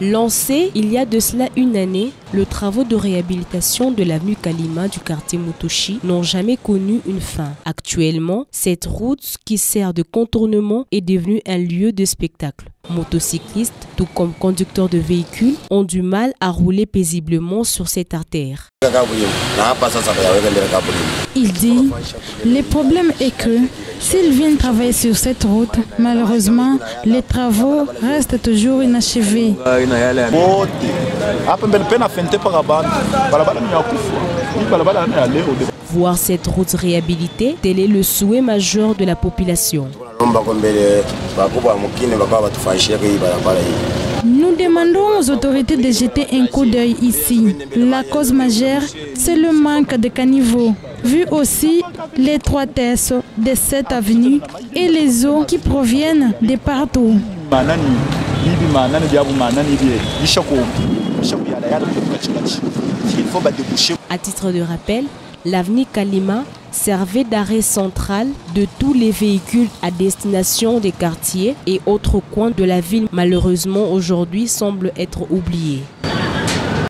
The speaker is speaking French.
Lancé il y a de cela une année, les travaux de réhabilitation de l'avenue Kalima du quartier Motoshi n'ont jamais connu une fin. Actuellement, cette route qui sert de contournement est devenue un lieu de spectacle. Motocyclistes, tout comme conducteurs de véhicules, ont du mal à rouler paisiblement sur cette artère. Il dit, le problème est que s'ils viennent travailler sur cette route, malheureusement, les travaux restent toujours inachevés. Voir cette route réhabilitée, tel est le souhait majeur de la population. Nous demandons aux autorités de jeter un coup d'œil ici. La cause majeure, c'est le manque de caniveaux. Vu aussi l'étroitesse de cette avenue et les eaux qui proviennent de partout. À titre de rappel, l'avenue Kalima servait d'arrêt central de tous les véhicules à destination des quartiers et autres coins de la ville malheureusement aujourd'hui semble être oublié.